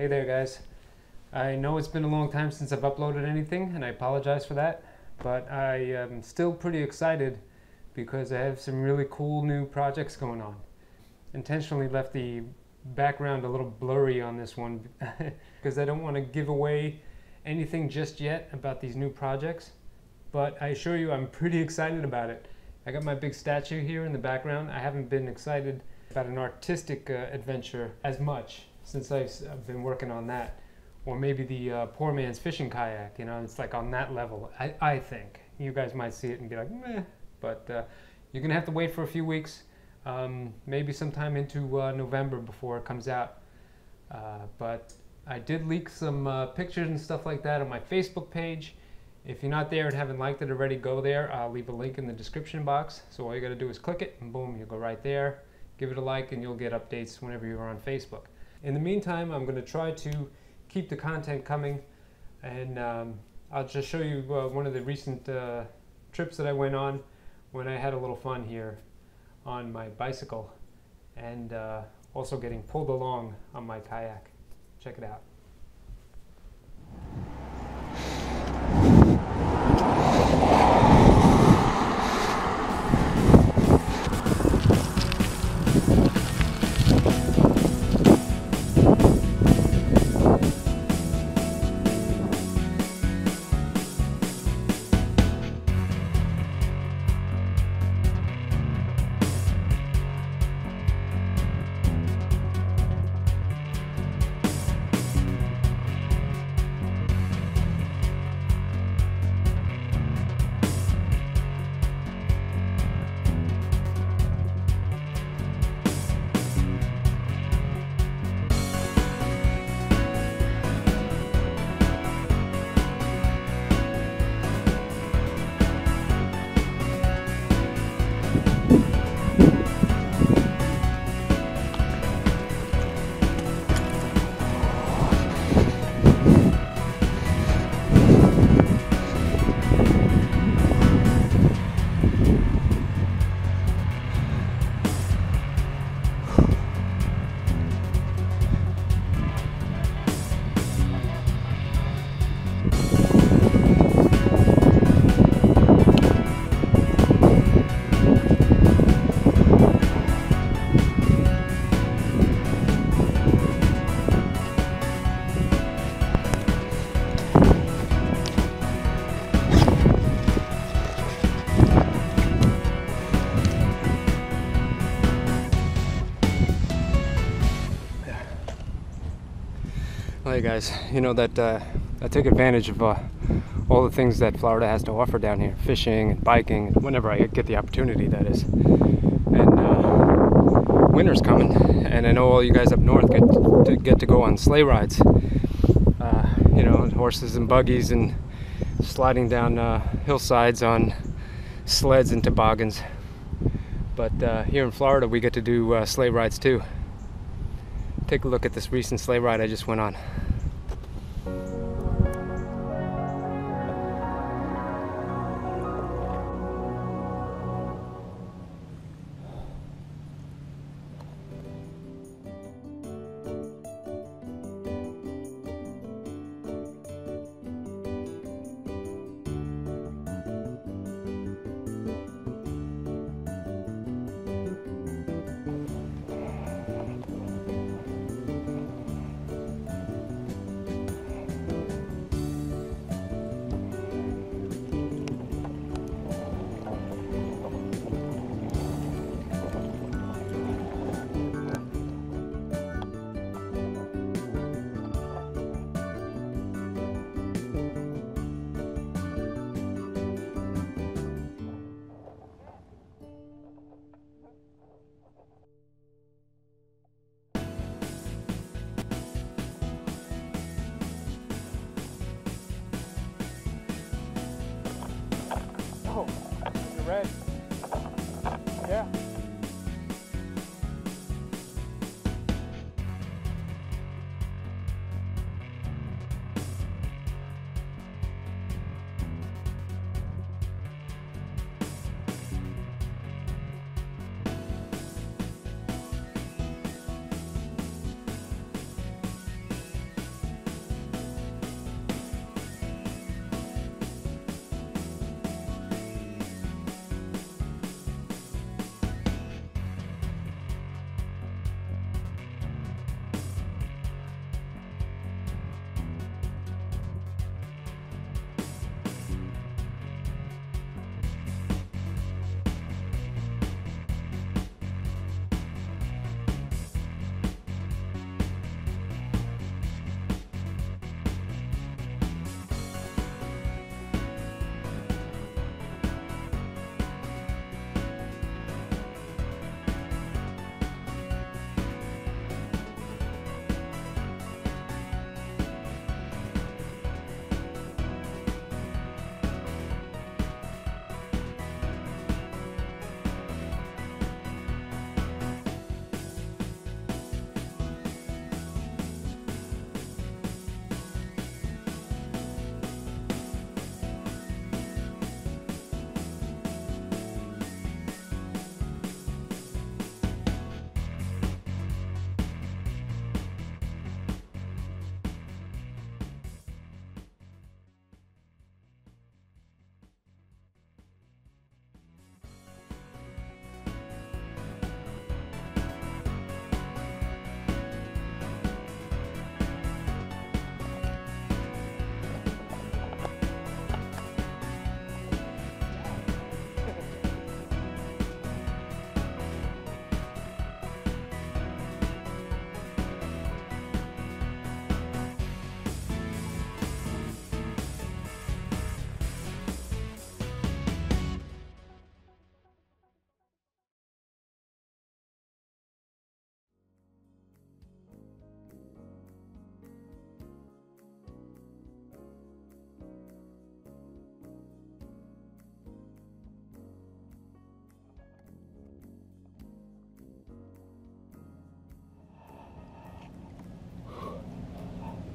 Hey there, guys. I know it's been a long time since I've uploaded anything, and I apologize for that, but I am still pretty excited because I have some really cool new projects going on. Intentionally left the background a little blurry on this one because I don't want to give away anything just yet about these new projects, but I assure you I'm pretty excited about it. I got my big statue here in the background. I haven't been excited about an artistic uh, adventure as much since I've, I've, been working on that. Or maybe the uh, poor man's fishing kayak, you know, it's like on that level, I, I think. You guys might see it and be like, meh, but uh, you're gonna have to wait for a few weeks, um, maybe sometime into uh, November before it comes out. Uh, but I did leak some uh, pictures and stuff like that on my Facebook page. If you're not there and haven't liked it already, go there. I'll leave a link in the description box. So all you gotta do is click it and boom, you'll go right there. Give it a like and you'll get updates whenever you're on Facebook. In the meantime, I'm gonna try to keep the content coming and um, I'll just show you uh, one of the recent uh, trips that I went on when I had a little fun here on my bicycle and uh, also getting pulled along on my kayak. Check it out. Hey guys, you know that uh, I take advantage of uh, all the things that Florida has to offer down here, fishing and biking, whenever I get the opportunity, that is. And uh, winter's coming, and I know all you guys up north get to get to go on sleigh rides. Uh, you know, horses and buggies, and sliding down uh, hillsides on sleds and toboggans. But uh, here in Florida, we get to do sleigh rides too take a look at this recent sleigh ride I just went on.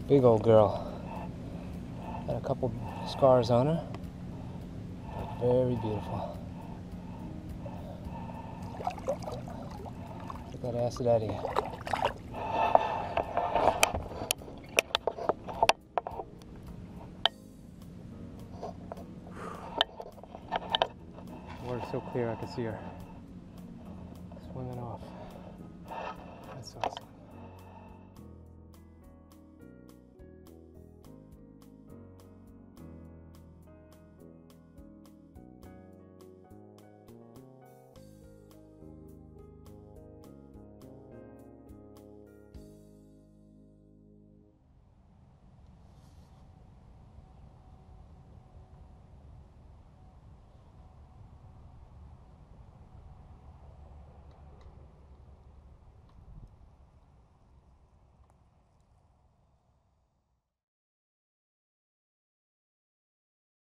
Big old girl. Got a couple scars on her. But very beautiful. Get that acid out of. Water's so clear I can see her.